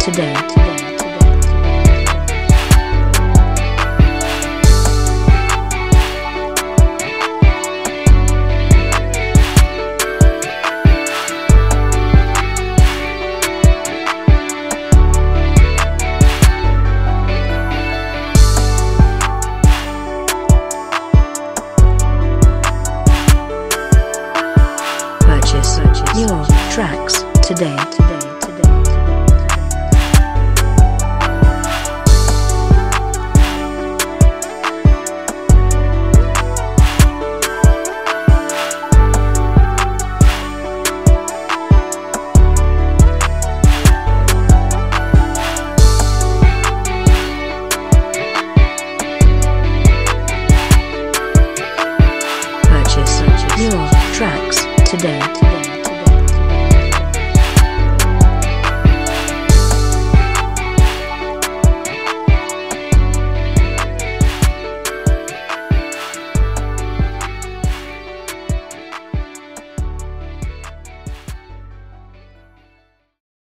today. Purchase your tracks today. today. your tracks today.